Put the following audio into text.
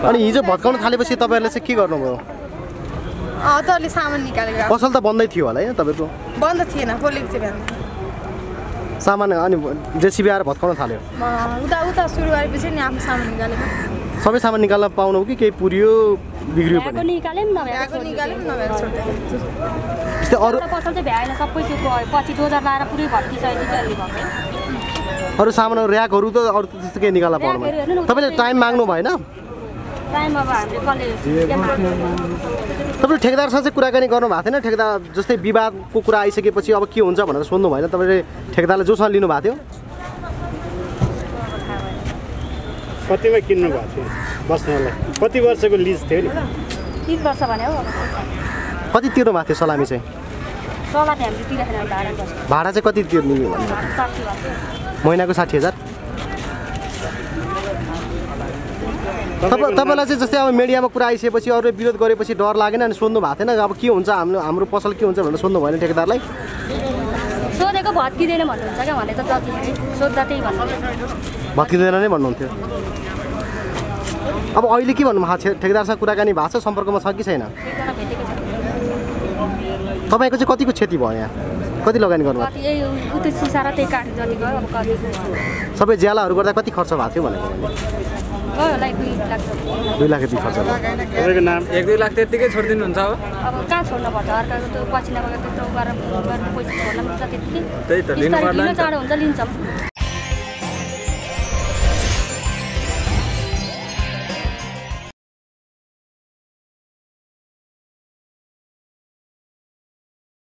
अनि हिजो भत्काउन थालेपछि तपाईँहरूले चाहिँ के गर्नुभयो? अँ तैँले सामान निकालेको पसल त बन्दै थियो होला है तपाईँको? बन्द थिएन खोलेको थियो बिहान। सामान अनि जेसिबी आएर भत्काउन थाल्यो? म उता उता सुरु गरेपछि नि आफ्नो सामान निकालेको। सबै सामान निकाल्न पाउनु कि केही पुरियो बिग्रियो त्यस्तै अरू पसल चाहिँ भ्याएन सबै त्यो पछि डोजर लाएर पुरै भयो। अरू सामानहरू ऱ्याकहरू त अरू त त्यस्तो केही निकाल्न पाउनु तपाईँले टाइम माग्नु भएन? तपाईँले ठेकेदारसँग चाहिँ कुराकानी गर्नु भएको थिएन? ठेकेदार जस्तै विवादको कुरा आइसकेपछि अब के हुन्छ भनेर सोध्नु भएन। तपाईँले ठेकेदारले जोसँग लिनु भएको थियो। कतिमा किन्नु भएको थियो? बस्नलाई कति वर्षको लिज थियो नि? तिन वर्ष भने हो। कति तिर्नु भएको थियो सलामी चाहिँ? भाडा चाहिँ कति तिर्नु महिनाको साठी हजार? तपाईँ तपाईँलाई चाहिँ जस्तै अब मिडियामा कुरा आइसकेपछि अरूले विरोध गरेपछि डर लागेन अनि सोध्नु भएको थिएन। अब के हुन्छ? हाम्रो हाम्रो पसल के हुन्छ भनेर सोध्नु भएन ठेकेदारलाई। सोधेको भत्किँदैन भन्नुहुन्छ क्या? भने त जति सोद्धा त्यही भन्नु। भत्किँदैन नै भन्नुहुन्थ्यो। अब अहिले के भन्नु भएको छ? ठेकेदारसँग कुराकानी भएको छ? सम्पर्कमा छ कि छैन? तपाईँको चाहिँ कतिको क्षति भयो यहाँ? कति लगानी गर्नुभयो कति यही उतो सिसा र त्यही काठ जति गयो अब कति सबै ज्यालाहरू गर्दा कति खर्च भएको थियो भनेको? दुई लाख जति खर्च तपाईँको नाम? एक दुई लाख त्यत्तिकै छोडिदिनुहुन्छ अब। अब कहाँ छोड्नु पर्छ? अर्काको त्यो पछि नभएको त्यत्रो गरेर पैसा छोड्न मिल्छ त्यत्तिकै। त्यही त लिनु। चाँडो हुन्छ लिन्छौँ।